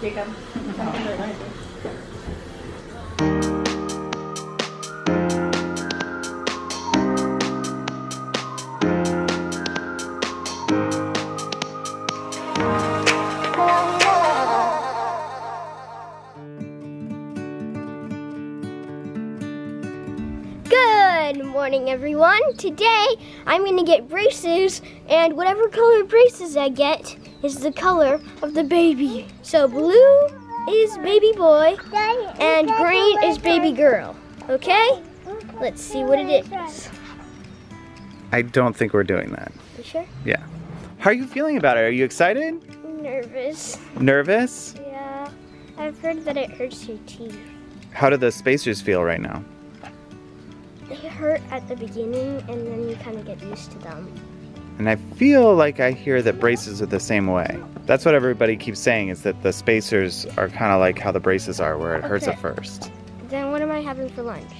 Jacob. Good morning, everyone. Today I'm going to get braces, and whatever color braces I get is the color of the baby. So blue is baby boy, and green is baby girl. Okay? Let's see what it is. I don't think we're doing that. You sure? Yeah. How are you feeling about it? Are you excited? Nervous. Nervous? Yeah. I've heard that it hurts your teeth. How do the spacers feel right now? They hurt at the beginning, and then you kind of get used to them. And I feel like I hear that braces are the same way. That's what everybody keeps saying is that the spacers are kind of like how the braces are, where it hurts Okay. at first. Then what am I having for lunch?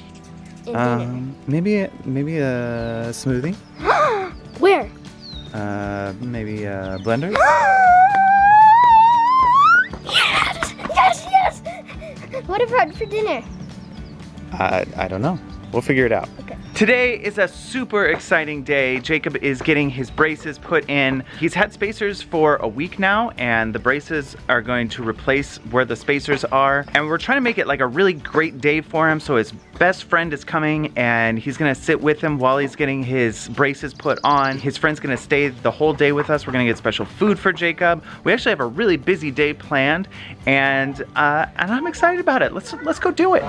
Um, maybe maybe a smoothie. Where? Uh, maybe a blender. yes! Yes, yes! What about for dinner? Uh, I don't know. We'll figure it out. Okay. Today is a super exciting day. Jacob is getting his braces put in. He's had spacers for a week now, and the braces are going to replace where the spacers are. And we're trying to make it like a really great day for him. So his best friend is coming, and he's gonna sit with him while he's getting his braces put on. His friend's gonna stay the whole day with us. We're gonna get special food for Jacob. We actually have a really busy day planned, and uh, and I'm excited about it. Let's let's go do it.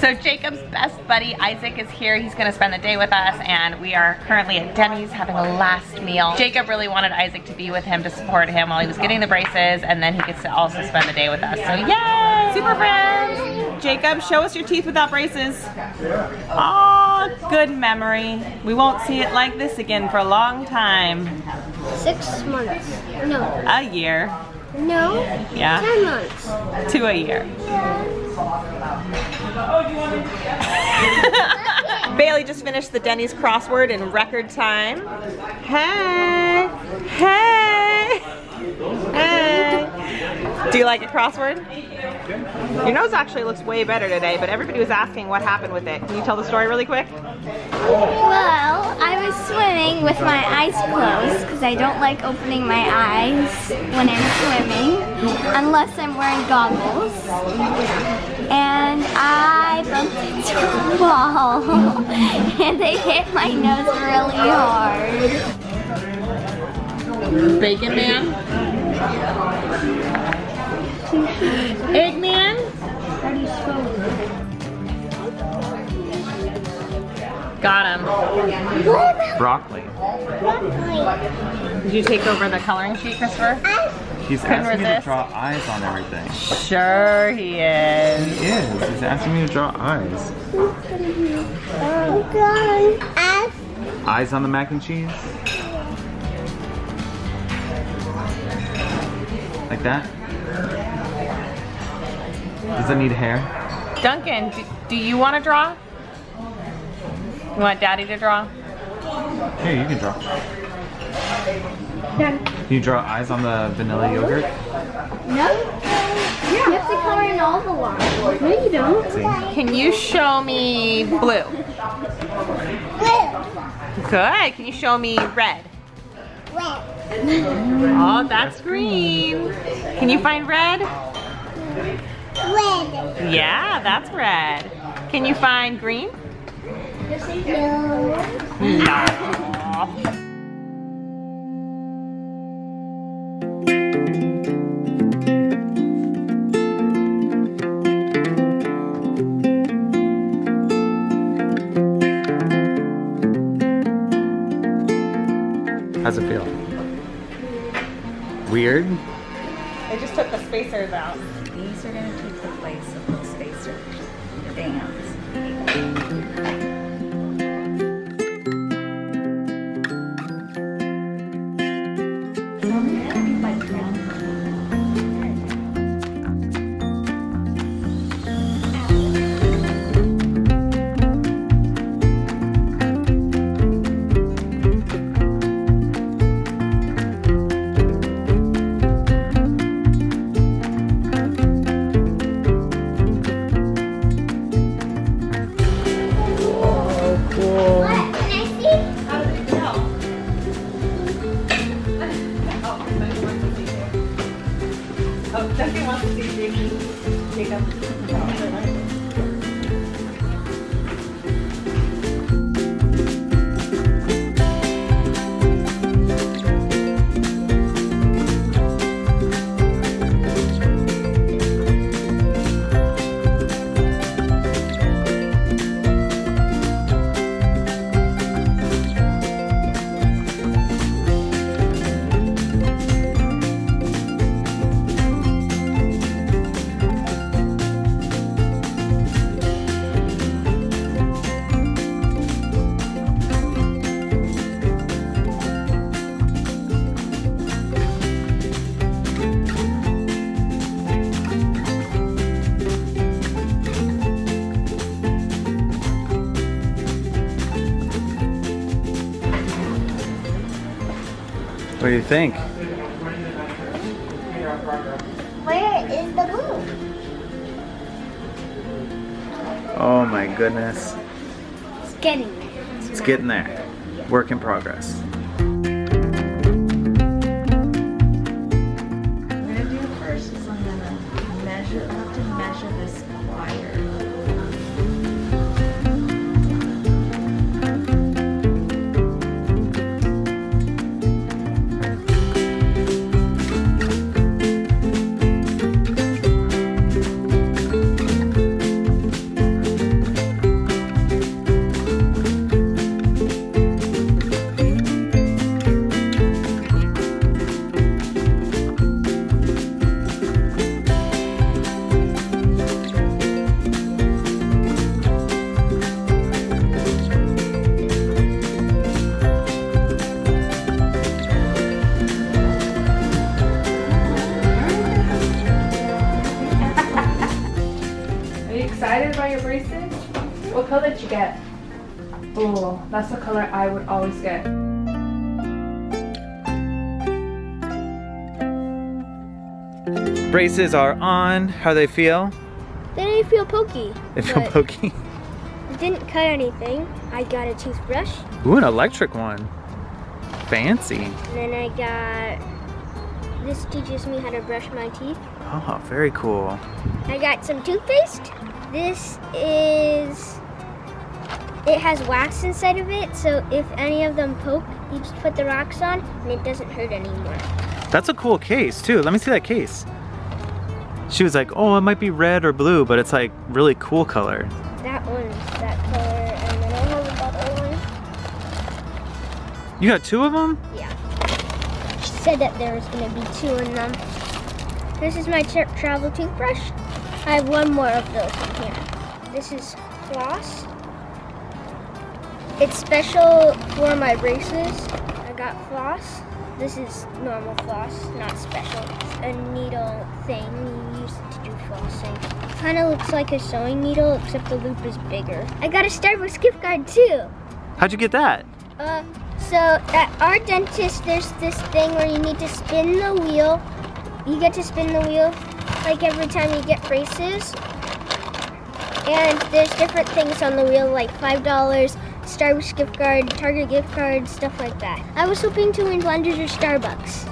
So Jacob's best buddy Isaac is here. He's gonna spend the day with us and we are currently at Denny's having a last meal. Jacob really wanted Isaac to be with him to support him while he was getting the braces and then he gets to also spend the day with us. So yay! Super friends! Jacob, show us your teeth without braces. Aw, good memory. We won't see it like this again for a long time. Six months. No. A year. No. Yeah. Ten months. To a year. Bailey just finished the Denny's crossword in record time. Hey! Hey! Hey! Do you like a crossword? Your nose actually looks way better today, but everybody was asking what happened with it. Can you tell the story really quick? Well, I was swimming with my eyes closed because I don't like opening my eyes when I'm swimming unless I'm wearing goggles. And I bumped into a ball and they hit my nose really hard. Bacon Man. Eggman. Got him. Broccoli. Did you take over the coloring sheet, Christopher? He's Couldn't asking me to resist. draw eyes on everything. Sure he is. He is. He's asking me to draw eyes. Eyes on the mac and cheese. Like that. Does it need hair? Duncan, do, do you want to draw? You want Daddy to draw? Here, you can draw. Can you draw eyes on the vanilla yogurt? No? Yeah. You have to color in all the lines. No, you don't. See? Can you show me blue? blue? Good. Can you show me red? red? Oh, that's green. Can you find red? Red. Yeah, that's red. Can you find green? No. How's it feel? Weird? They just took the spacers out. These are gonna coming. Oh, Duncan wants to see Jacob. Think? Where is the blue? Oh my goodness. It's getting there. It's getting there. Work in progress. I'm gonna do first is I'm gonna measure, I have to measure excited about your bracelet? What color did you get? Oh, that's the color I would always get. Braces are on. How they feel? They didn't feel pokey. They feel pokey. it didn't cut anything. I got a toothbrush, Ooh, an electric one. Fancy. and then I got. This teaches me how to brush my teeth. Oh, very cool. I got some toothpaste. This is. It has wax inside of it, so if any of them poke, you just put the rocks on and it doesn't hurt anymore. That's a cool case too. Let me see that case. She was like, oh, it might be red or blue, but it's like really cool color. That one's that color, and then I have another one. You got two of them? Yeah. She said that there was gonna be two in them. This is my tra- travel toothbrush. I have one more of those in here. This is floss. It's special for my braces. I got floss. This is normal floss, not special. It's a needle thing you use to do flossing. Kind of looks like a sewing needle, except the loop is bigger. I got a Starbucks gift card too. How'd you get that? Uh, so at our dentist, there's this thing where you need to spin the wheel. You get to spin the wheel like every time you get braces. And there's different things on the wheel, like five dollars, Starbucks gift card, Target gift card, stuff like that. I was hoping to win Blenders or Starbucks,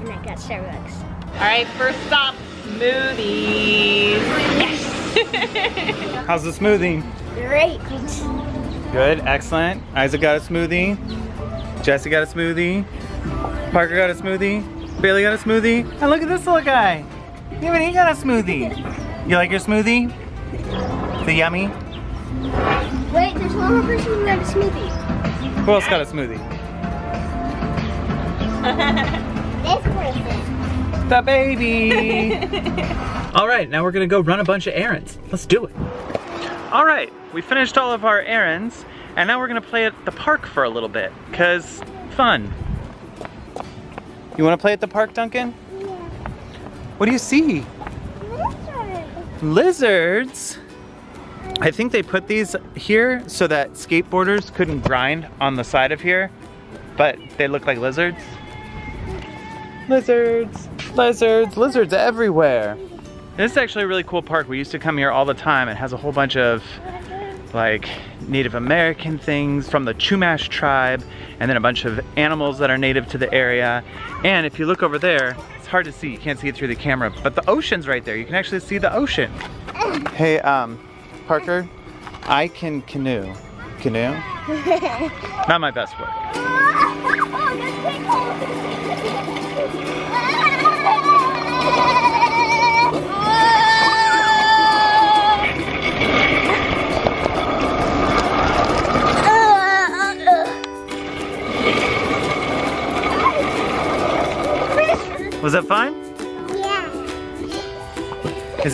and I got Starbucks. All right, first stop, smoothies. Yes! How's the smoothie? Great. Good, excellent. Isaac got a smoothie. Jesse got a smoothie. Parker got a smoothie. Bailey got a smoothie. And look at this little guy. Even he got a smoothie. You like your smoothie? The yummy? Wait, there's one more person who got a smoothie. Who else got a smoothie? This person. The baby. all right, now we're gonna go run a bunch of errands. Let's do it. All right, we finished all of our errands, and now we're gonna play at the park for a little bit, cause fun. You wanna play at the park, Duncan? What do you see? Lizards? Lizards? I think they put these here so that skateboarders couldn't grind on the side of here, but they look like lizards. Lizards, lizards, lizards everywhere. This is actually a really cool park. We used to come here all the time. It has a whole bunch of like Native American things from the Chumash tribe and then a bunch of animals that are native to the area. And if you look over there, it's hard to see. You can't see it through the camera, but the ocean's right there. You can actually see the ocean. Hey, um, Parker, I can canoe. Canoe? Not my best work.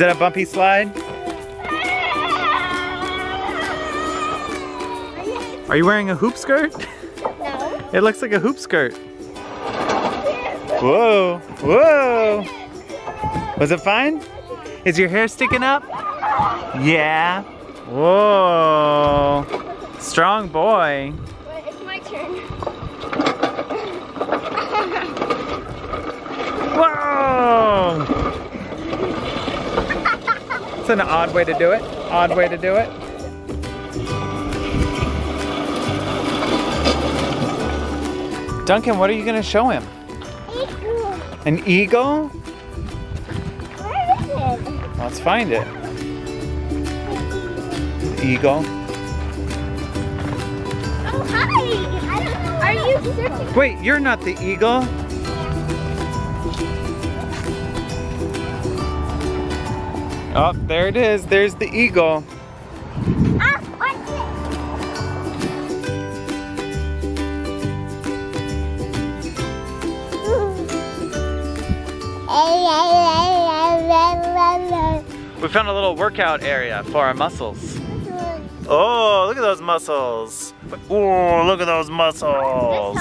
Is it a bumpy slide? Are you wearing a hoop skirt? No. It looks like a hoop skirt. Whoa, whoa. Was it fine? Is your hair sticking up? Yeah. Whoa. Strong boy. It's my turn. Whoa. It's an odd way to do it. Odd way to do it. Duncan, what are you gonna show him? An eagle? Where is it? Let's find it. Eagle. Oh, hi. I don't know. Are you searching? Wait, you're not the eagle. Oh, there it is. There's the eagle. We found a little workout area for our muscles. Oh, look at those muscles. Oh, look at those muscles.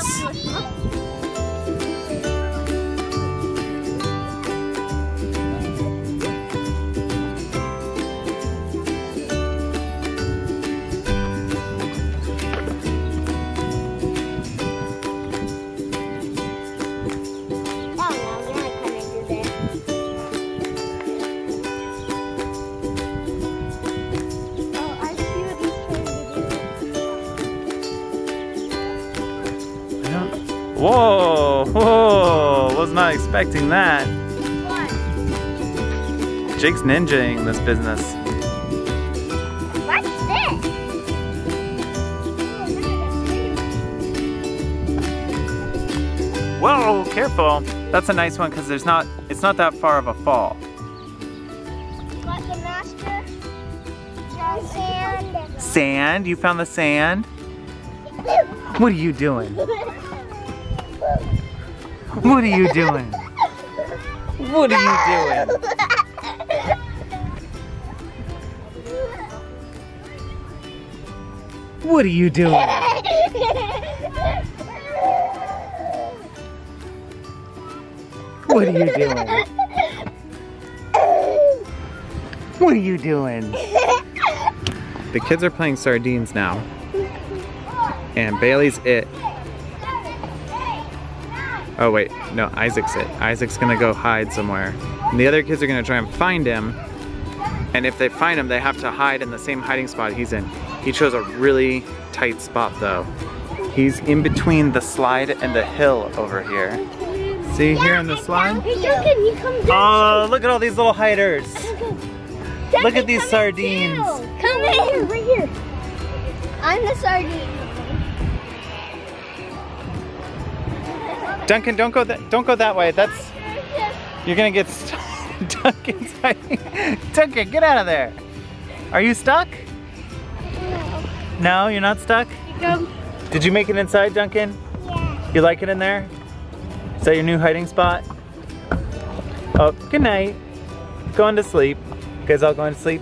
Whoa, whoa, was not expecting that. Jake's ninjaing this business. What's this? Whoa, careful. That's a nice one because there's not, it's not that far of a fall. Got the master. Sand. Sand, you found the sand? What are you doing? What are you doing? What are you doing? What are you doing? What are you doing? What are you doing? The kids are playing sardines now. And Bailey's it. Oh wait, no, Isaac's it. Isaac's gonna go hide somewhere. And the other kids are gonna try and find him. And if they find him, they have to hide in the same hiding spot he's in. He chose a really tight spot though. He's in between the slide and the hill over here. See here on the slide? Hey, Duncan, you come down. Oh, look at all these little hiders. Look at these sardines. Come in. Here, right here. I'm the sardine. Duncan, don't go that don't go that way. That's you're gonna get stuck. Duncan's. Duncan, get out of there. Are you stuck? No, you're not stuck? Did you make it inside, Duncan? Yeah. You like it in there? Is that your new hiding spot? Oh, good night. Going to sleep. You guys all going to sleep?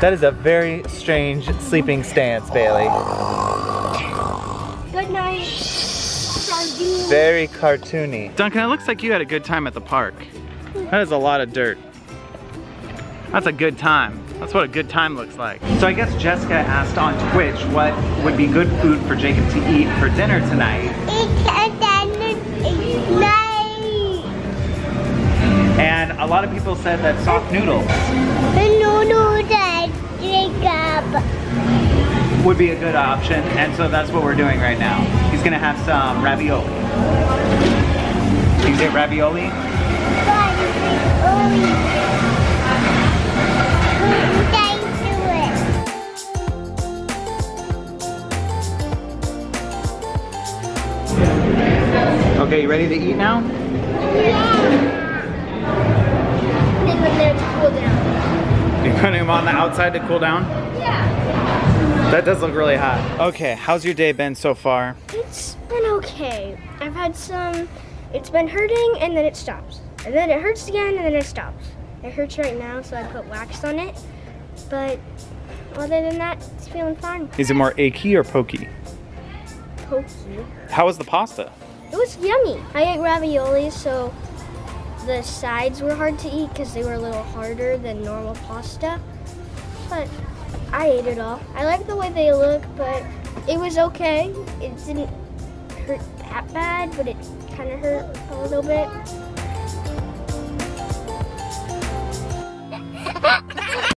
That is a very strange sleeping stance, Bailey. Good night. Sardine. Very cartoony. Duncan, it looks like you had a good time at the park. That is a lot of dirt. That's a good time. That's what a good time looks like. So I guess Jessica asked on Twitch what would be good food for Jacob to eat for dinner tonight. It's a night. And a lot of people said that soft noodles No, no, that Jacob. would be a good option. And so that's what we're doing right now. Gonna have some ravioli. Is it ravioli? Okay, you ready to eat now? Then when they're to cool down. You're putting them on the outside to cool down? Yeah. That does look really hot. Okay, how's your day been so far? It's been okay. I've had some, it's been hurting and then it stops. And then it hurts again and then it stops. It hurts right now, so I put wax on it. But other than that, it's feeling fine. Is it more achy or pokey? Pokey. How was the pasta? It was yummy. I ate ravioli, so the sides were hard to eat because they were a little harder than normal pasta. But I ate it all. I like the way they look, but it was okay. It didn't hurt that bad, but it kind of hurt a little bit.